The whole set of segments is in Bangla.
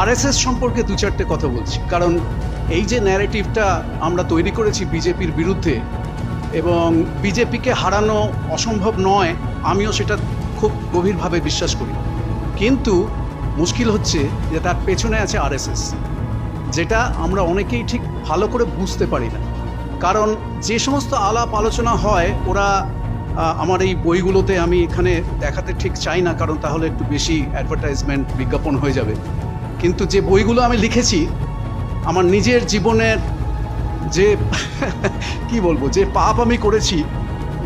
আরএসএস সম্পর্কে দু চারটে কথা বলছি। কারণ এই যে ন্যারেটিভটা আমরা তৈরি করেছি বিজেপির বিরুদ্ধে এবং বিজেপিকে হারানো অসম্ভব নয়, আমিও সেটা খুব গভীরভাবে বিশ্বাস করি। কিন্তু মুশকিল হচ্ছে যে তার পেছনে আছে আরএসএস যেটা আমরা অনেকেই ঠিক ভালো করে বুঝতে পারি না। কারণ যে সমস্ত আলাপ আলোচনা হয়, ওরা আমার এই বইগুলোতে আমি এখানে দেখাতে ঠিক চাই না, কারণ তাহলে একটু বেশি অ্যাডভার্টাইজমেন্ট বিজ্ঞাপন হয়ে যাবে। কিন্তু যে বইগুলো আমি লিখেছি, আমার নিজের জীবনের যে, কি বলব, যে পাপ আমি করেছি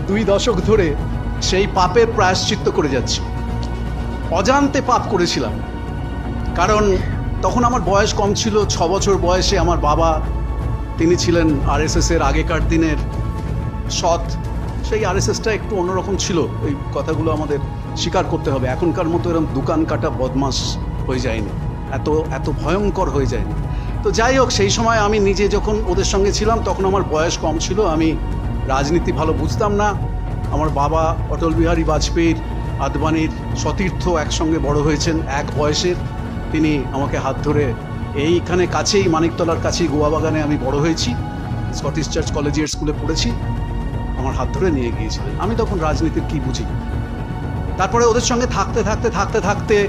দুই দশক ধরে, সেই পাপের প্রায়শ্চিত্ত করে যাচ্ছি। অজান্তে পাপ করেছিলাম। কারণ তখন আমার বয়স কম ছিল, ছ বছর বয়সে আমার বাবা, তিনি ছিলেন আরএসএস এর আগেকার দিনের সৎ, সেই আরএসএসটা একটু অন্যরকম ছিল। এই কথাগুলো আমাদের স্বীকার করতে হবে। এখনকার মতো এরকম দোকান কাটা বদমাস হয়ে যায়নি। এত এত ভয়ঙ্কর হয়ে যায়নি তো যাই হোক, সেই সময় আমি নিজে যখন ওদের সঙ্গে ছিলাম, তখন আমার বয়স কম ছিল, আমি রাজনীতি ভালো বুঝতাম না। আমার বাবা অটল বিহারী বাজপেয়ীর, আদবানির সতীর্থ একসঙ্গে বড় হয়েছেন এক বয়সের। তিনি আমাকে হাত ধরে এইখানে কাছেই, মানিকতলার কাছেই গোয়া বাগানে আমি বড় হয়েছি। স্কটিশ চার্চ কলেজিয়েট স্কুলে পড়েছি। আমার হাত ধরে নিয়ে গিয়েছিলেন। আমি তখন রাজনীতির কি বুঝি? তারপরে ওদের সঙ্গে থাকতে থাকতে থাকতে থাকতে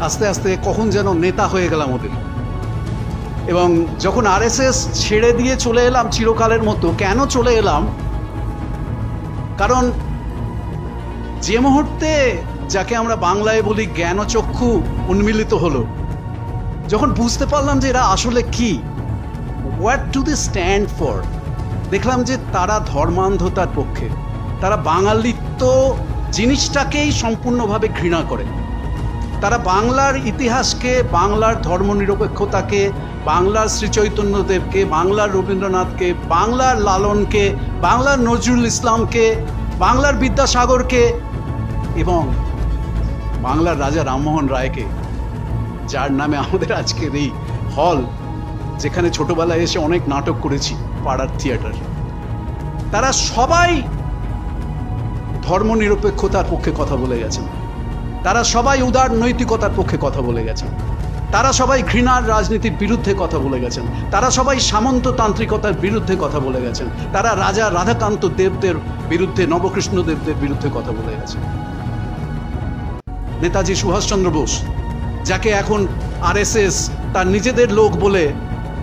আস্তে আস্তে কখন যেন নেতা হয়ে গেলাম ওদের। এবং যখন আরএসএস ছেড়ে দিয়ে চলে এলাম চিরকালের মতো, কেন চলে এলাম? কারণ যে মুহূর্তে যাকে আমরা বাংলায় বলি জ্ঞানচক্ষু উন্মিলিত হলো, যখন বুঝতে পারলাম যে এরা আসলে কি what do they stand for দেখলাম যে তারা ধর্মান্ধতার পক্ষে, তারা বাঙালিত্ব জিনিসটাকেই সম্পূর্ণভাবে ঘৃণা করে। তারা বাংলার ইতিহাসকে, বাংলার ধর্মনিরপেক্ষতাকে, বাংলার শ্রীচৈতন্যদেবকে বাংলার রবীন্দ্রনাথকে, বাংলার লালনকে, বাংলার নজরুল ইসলামকে, বাংলার বিদ্যাসাগরকে এবং বাংলার রাজা রামমোহন রায়কে, যার নামে আমাদের আজকের এই হল, যেখানে ছোটবেলায় এসে অনেক নাটক করেছি পাড়ার থিয়েটার। তারা সবাই ধর্মনিরপেক্ষতার পক্ষে কথা বলে গেছেন। তারা সবাই উদার নৈতিকতার পক্ষে কথা বলে গেছেন। তারা সবাই ঘৃণার রাজনীতির বিরুদ্ধে কথা বলে গেছেন। তারা সবাই সামন্ততান্ত্রিকতার বিরুদ্ধে কথা বলে গেছেন। তারা রাজা রাধাকান্ত দেবদের বিরুদ্ধে, নবকৃষ্ণ দেবদের বিরুদ্ধে কথা বলে গেছেন। নেতাজি সুভাষচন্দ্র বোস, যাকে এখন আরএসএস তার নিজেদের লোক বলে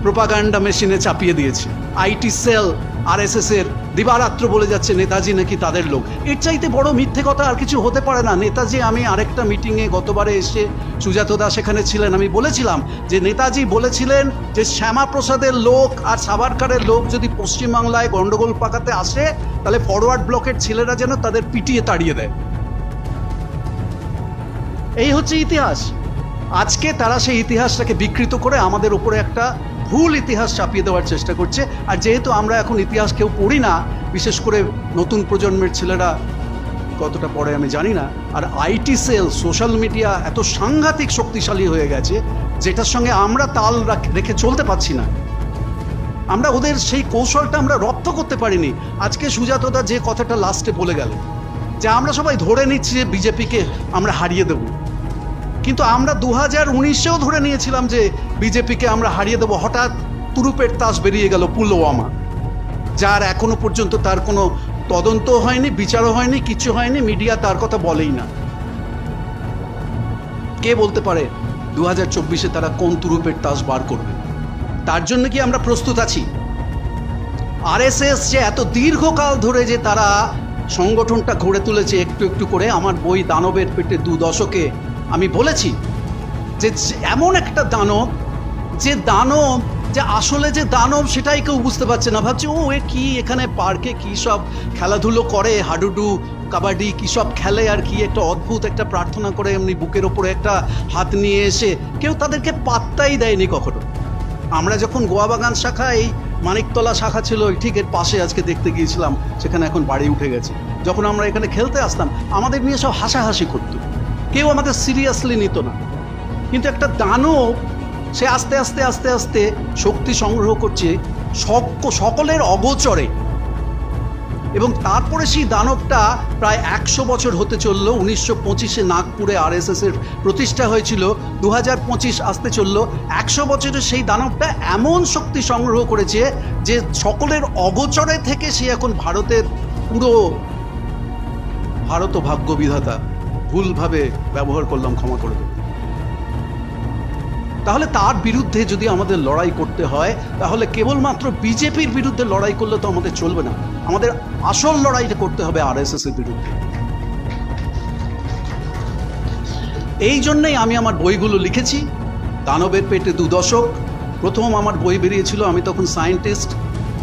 প্রোপাগান্ডা মেশিনে চাপিয়ে দিয়েছে। আইটি সেল আরএসএস এর দিবারাত্র বলে যাচ্ছে নেতাজি নাকি তাদের লোক। এর চাইতে বড় মিথ্যে কথা আর কিছু হতে পারে না। নেতাজি, আমি আরেকটা মিটিংয়ে গতবারে এসে সুজাত দাস সেখানে ছিলেন। আমি বলেছিলাম যে নেতাজি বলেছিলেন যে শ্যামাপ্রসাদের লোক আর সাভারকারের লোক যদি পশ্চিমবাংলায় গন্ডগোল পাকাতে আসে, তাহলে ফরওয়ার্ড ব্লকের ছেলেরা যেন তাদের পিটিয়ে তাড়িয়ে দেয়। এই হচ্ছে ইতিহাস। আজকে তারা সেই ইতিহাসটাকে বিকৃত করে আমাদের উপরে একটা ভুল ইতিহাস চাপিয়ে দেওয়ার চেষ্টা করছে। আর যেহেতু আমরা এখন ইতিহাস কেউ পড়ি না, বিশেষ করে নতুন প্রজন্মের ছেলেরা কতটা পড়ে আমি জানি না। আর আইটি সেল, সোশ্যাল মিডিয়া এত সাংঘাতিক শক্তিশালী হয়ে গেছে, যেটার সঙ্গে আমরা তাল রাখ- চলতে পারছি না। আমরা ওদের সেই কৌশলটা আমরা রপ্ত করতে পারিনি। আজকে সুজাতদা যে কথাটা লাস্টে বলে গেল, যে আমরা সবাই ধরে নিচ্ছি যে বিজেপিকে আমরা হারিয়ে দেব। কিন্তু আমরা দু হাজার উনিশেও ধরে নিয়েছিলাম যে বিজেপিকে আমরা হারিয়ে দেবো। হঠাৎ তুরুপের তাস বেরিয়ে গেল পুলওয়ামা, যার এখনও পর্যন্ত তার কোনো তদন্ত হয়নি, বিচারও হয়নি, কিছু হয়নি, মিডিয়া তার কথা বলেই না। কে বলতে পারে দু হাজার চব্বিশে তারা কোন তুরুপের তাস বার করবে? তার জন্য কি আমরা প্রস্তুত আছি? আরএসএস যে এত দীর্ঘকাল ধরে যে তারা সংগঠনটা গড়ে তুলেছে একটু একটু করে, আমার বই দানবের পেটে দু দশকে আমি বলেছি যে এমন একটা দানব, যে দানব, যে আসলে যে দানব সেটাই কেউ বুঝতে পারছে না। ভাবছে, ও, এ কি? এখানে পার্কে কি সব খেলাধুলো করে? হাডুডু, কাবাডি কি সব খেলে আর কি? একটা অদ্ভুত একটা প্রার্থনা করে এমনি বুকের ওপরে একটা হাত নিয়ে এসে কেউ তাদেরকে পাত্তাই দেয়নি কখনো। আমরা যখন গোয়া বাগান শাখা, এই মানিকতলা শাখা ছিল ঠিক এর পাশে আজকে দেখতে গিয়েছিলাম, সেখানে এখন বাড়ি উঠে গেছে। যখন আমরা এখানে খেলতে আসতাম, আমাদের নিয়ে সব হাসাহাসি করতো। কেউ আমাকে সিরিয়াসলি নিত না। কিন্তু একটা দানব, সে আস্তে আস্তে আস্তে আস্তে শক্তি সংগ্রহ করছে সক- সকলের অগোচরে। এবং তারপরে সেই দানবটা প্রায় একশো বছর হতে চলল। উনিশশো পঁচিশে নাগপুরে আরএসএস এর প্রতিষ্ঠা হয়েছিল। দু হাজার পঁচিশ আসতে চলল। একশো বছরের সেই দানবটা এমন শক্তি সংগ্রহ করেছে যে সকলের অগোচরে থেকে সে এখন ভারতের পুরো ভারত ভাগ্য বিধাতা ভুলভাবে ব্যবহার করলাম, ক্ষমা করে দেবেন তাহলে তার বিরুদ্ধে যদি আমাদের লড়াই করতে হয়, তাহলে কেবলমাত্র বিজেপির বিরুদ্ধে লড়াই করলে তো আমাদের চলবে না। আমাদের আসল লড়াইটা করতে হবে আর এস এর বিরুদ্ধে। এই জন্যই আমি আমার বইগুলো লিখেছি। দানবের পেটে দু দশক। প্রথম আমার বই বেরিয়েছিল, আমি তখন সায়েন্টিস্ট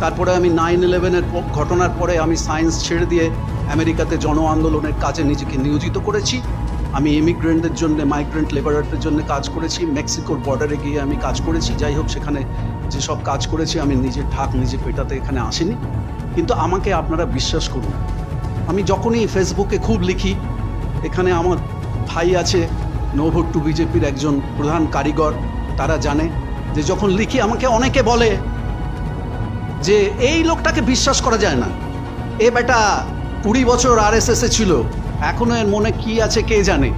তারপরে আমি নাইন ইলেভেনের ঘটনার পরে আমি সায়েন্স ছেড়ে দিয়ে আমেরিকাতে জন আন্দোলনের কাজে নিজেকে নিয়োজিত করেছি। আমি ইমিগ্রেন্টদের জন্য মাইগ্রেন্ট লেবারারদের জন্য কাজ করেছি। মেক্সিকোর বর্ডারে গিয়ে আমি কাজ করেছি। যাই হোক, সেখানে যেসব কাজ করেছি, আমি নিজের ঢাক নিজে পেটাতে এখানে আসিনি। কিন্তু আমাকে আপনারা বিশ্বাস করুন, আমি যখনই ফেসবুকে খুব লিখি, এখানে আমার ভাই আছে নোভোট টু বিজেপির একজন প্রধান কারিগর, তারা জানে যে যখন লিখি, আমাকে অনেকে বলে যে, এই লোকটাকে বিশ্বাস করা যায় না। এ বেটা কুড়ি বছর আর এস এসে ছিল। এখনও এর মনে কি আছে কে জানে।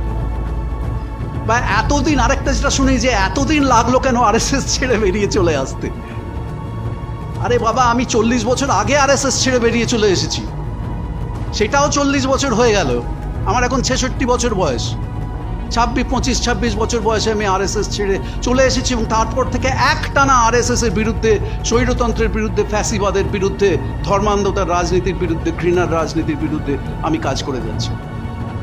বা এতদিন আরেকটা যেটা শুনি যে এতদিন লাগল কেন আর এস এস ছেড়ে বেরিয়ে চলে আসতে। আরে বাবা, আমি চল্লিশ বছর আগে আর এস এস ছেড়ে বেরিয়ে চলে এসেছি। সেটাও চল্লিশ বছর হয়ে গেল। আমার এখন ছেষট্টি বছর বয়স। ছাব্বিশ, পঁচিশ, ছাব্বিশ বছর বয়সে আমি আরএসএস ছেড়ে চলে এসেছি এবং তারপর থেকে এক টানা আরএসএস এর বিরুদ্ধে, স্বৈরতন্ত্রের বিরুদ্ধে, ফ্যাসিবাদের বিরুদ্ধে, ধর্মান্ধতার রাজনীতির বিরুদ্ধে, ঘৃণার রাজনীতির বিরুদ্ধে আমি কাজ করে যাচ্ছি।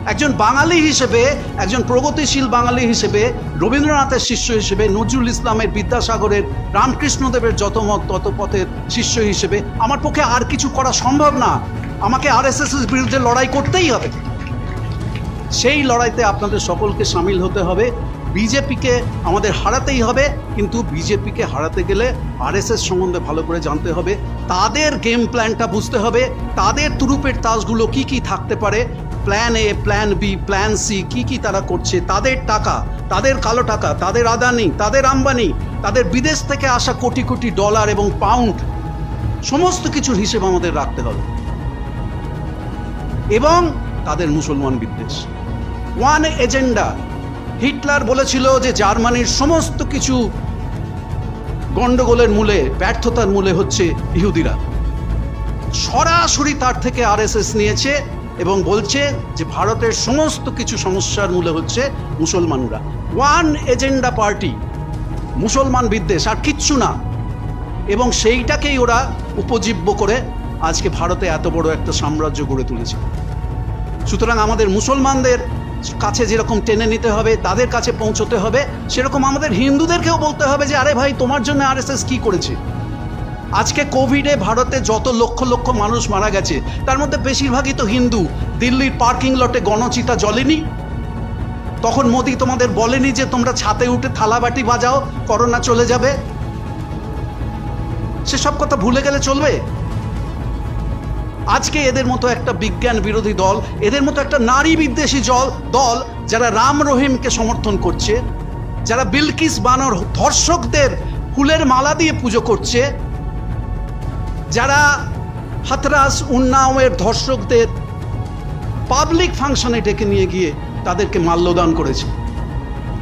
একজন বাঙালি হিসেবে, একজন প্রগতিশীল বাঙালি হিসেবে, রবীন্দ্রনাথের শিষ্য হিসেবে, নজরুল ইসলামের বিদ্যাসাগরের, রামকৃষ্ণদেবের যত মত, তত পথের শিষ্য হিসেবে আমার পক্ষে আর কিছু করা সম্ভব না। আমাকে আরএসএস এর বিরুদ্ধে লড়াই করতেই হবে। সেই লড়াইতে আপনাদের সকলকে সামিল হতে হবে। বিজেপিকে আমাদের হারাতেই হবে, কিন্তু বিজেপিকে হারাতে গেলে আরএসএস সম্বন্ধে ভালো করে জানতে হবে। তাদের গেম প্ল্যানটা বুঝতে হবে। তাদের তুরুপের তাসগুলো কি কি থাকতে পারে? Plan A plan B plan C কি কি তারা করছে? তাদের টাকা, তাদের কালো টাকা, তাদের আদানি, তাদের আম্বানি, তাদের বিদেশ থেকে আসা কোটি কোটি ডলার এবং পাউন্ড সমস্ত কিছুর হিসেব আমাদের রাখতে হবে। এবং তাদের মুসলমান বিদ্বেষ। One agenda. হিটলার বলেছিল যে জার্মানির সমস্ত কিছু গন্ডগোলের মূলে, ব্যর্থতার মূলে হচ্ছে ইহুদিরা। সরাসরি তার থেকে আরএসএস নিয়েছে এবং বলছে যে ভারতের সমস্ত কিছু সমস্যার মূলে হচ্ছে মুসলমানরা। ওয়ান এজেন্ডা পার্টি, মুসলমান বিদ্বেষ, আর কিচ্ছু না। এবং সেইটাকেই ওরা উপজীব্য করে আজকে ভারতে এত বড় একটা সাম্রাজ্য গড়ে তুলেছে। সুতরাং আমাদের মুসলমানদের কাছে যেরকম টেনে নিতে হবে, তাদের কাছে পৌঁছতে হবে, সেরকম আমাদের হিন্দুদেরকেও বলতে হবে যে, আরে ভাই, তোমার জন্য আরএসএস কি করেছে? আজকে কোভিডে ভারতে যত লক্ষ লক্ষ মানুষ মারা গেছে, তার মধ্যে বেশিরভাগই তো হিন্দু। দিল্লির পার্কিং লটে গণচিতা জ্বলেনি। তখন মোদি তোমাদের বলেনি যে, তোমরা ছাতে উঠে থালাবাটি বাজাও, করোনা চলে যাবে। সেসব কথা ভুলে গেলে চলবে? আজকে এদের মতো একটা বিজ্ঞান বিরোধী দল, এদের মতো একটা নারী বিদ্বেষী জল, দল যারা রাম রহিমকে সমর্থন করছে, যারা বিলকিস বানর ধর্ষকদের ফুলের মালা দিয়ে পুজো করছে, যারা হাতরাস উন্নাওয়ের ধর্ষকদের পাবলিক ফাংশনে ডেকে নিয়ে গিয়ে তাদেরকে মাল্যদান করেছে।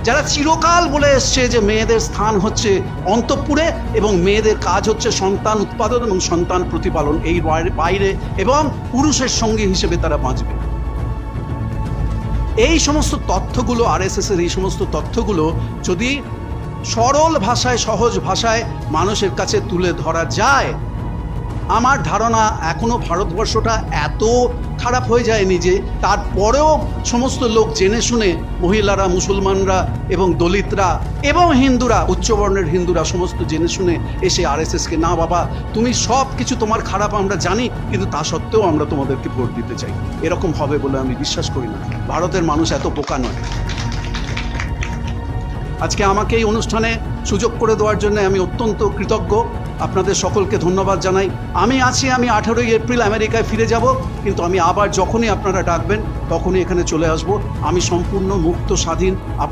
যারা চিরকাল বলে এসছে যে মেয়েদের স্থান হচ্ছে অন্তঃপুরে এবং মেয়েদের কাজ হচ্ছে সন্তান উৎপাদন এবং সন্তান প্রতিপালন এই বাইরে এবং পুরুষের সঙ্গী হিসেবে তারা বাঁচবে। এই সমস্ত তথ্যগুলো আর এস এর এই সমস্ত তথ্যগুলো যদি সরল ভাষায়, সহজ ভাষায় মানুষের কাছে তুলে ধরা যায় আমার ধারণা এখনও ভারতবর্ষটা এত খারাপ হয়ে যায়নি যে তারপরেও সমস্ত লোক জেনে শুনে মহিলারা, মুসলমানরা এবং দলিতরা এবং হিন্দুরা, উচ্চবর্ণের হিন্দুরা সমস্ত জেনে শুনে এসে আর কে না বাবা, তুমি সব কিছু তোমার খারাপ, আমরা জানি, কিন্তু তা সত্ত্বেও আমরা তোমাদেরকে ভোট দিতে চাই। এরকম হবে বলে আমি বিশ্বাস করি না। ভারতের মানুষ এত বোকা নয়। আজকে আমাকে এই অনুষ্ঠানে সুযোগ করে দেওয়ার জন্য আমি অত্যন্ত কৃতজ্ঞ। আপনাদের সকলকে ধন্যবাদ জানাই। আমি আছি, আমি আঠারোই এপ্রিল আমেরিকায় ফিরে যাব, কিন্তু আমি আবার যখনই আপনারা ডাকবেন, তখনই এখানে চলে আসব। আমি সম্পূর্ণ মুক্ত, স্বাধীন আপনার